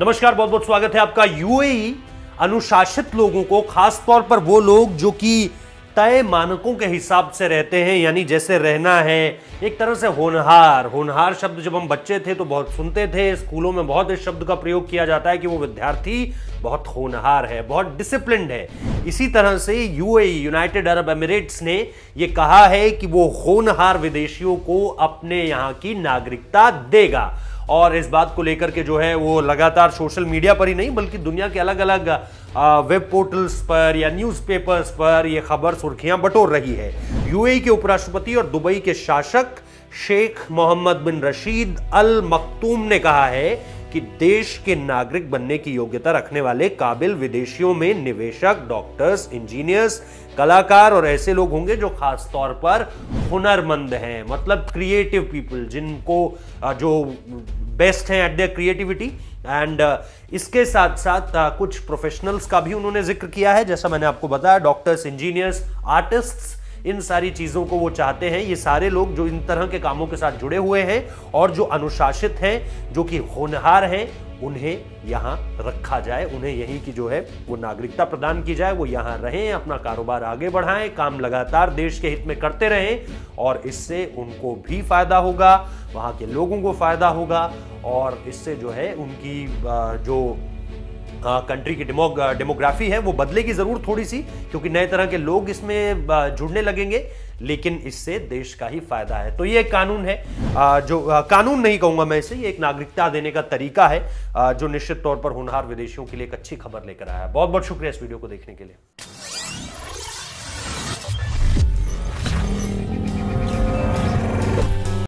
नमस्कार, बहुत बहुत स्वागत है आपका यूएई अनुशासित लोगों को, खास तौर पर वो लोग जो कि तय मानकों के हिसाब से रहते हैं, यानी जैसे रहना है, एक तरह से होनहार। होनहार शब्द जब हम बच्चे थे तो बहुत सुनते थे, स्कूलों में बहुत इस शब्द का प्रयोग किया जाता है कि वो विद्यार्थी बहुत होनहार है, बहुत डिसिप्लिन है। इसी तरह से यूएई, यूनाइटेड अरब एमिरेट्स ने ये कहा है कि वो होनहार विदेशियों को अपने यहाँ की नागरिकता देगा। और इस बात को लेकर के जो है वो लगातार सोशल मीडिया पर ही नहीं, बल्कि दुनिया के अलग अलग वेब पोर्टल्स पर या न्यूज़पेपर्स पर ये खबर सुर्खियाँ बटोर रही है। यूएई के उपराष्ट्रपति और दुबई के शासक शेख मोहम्मद बिन रशीद अल मखतूम ने कहा है कि देश के नागरिक बनने की योग्यता रखने वाले काबिल विदेशियों में निवेशक डॉक्टर्स इंजीनियर्स कलाकार और ऐसे लोग होंगे जो खास तौर पर हुनरमंद हैं। मतलब क्रिएटिव पीपल जिनको जो बेस्ट हैं एट देयर क्रिएटिविटी एंड इसके साथ साथ कुछ प्रोफेशनल्स का भी उन्होंने ज़िक्र किया है। जैसा मैंने आपको बताया डॉक्टर्स इंजीनियर्स आर्टिस्ट्स इन सारी चीज़ों को वो चाहते हैं। ये सारे लोग जो इन तरह के कामों के साथ जुड़े हुए हैं और जो अनुशासित हैं, जो कि होनहार हैं, उन्हें यहाँ रखा जाए। उन्हें यही की जो है, वो नागरिकता प्रदान की जाए, वो यहाँ रहें, अपना कारोबार आगे बढ़ाएँ, काम लगातार देश के हित में करते रहें और इससे उनको भी फ़ायदा होगा, वहाँ के लोगों को फ़ायदा होगा और इससे जो है, उनकी जो कंट्री की डेमो डेमोग्राफी है, वो बदलेगी ज़रूर थोड़ी सी क्योंकि नए तरह के लोग इसमें जुड़ने लगेंगे, लेकिन इससे देश का ही फ़ायदा है। तो ये एक कानून है। जो कानून नहीं कहूँगा मैं इसे, ये एक नागरिकता देने का तरीका है जो निश्चित तौर पर होनहार विदेशियों के लिए एक अच्छी खबर लेकर आया बहुत बहुत शुक्रिया इस वीडियो को देखने के लिए।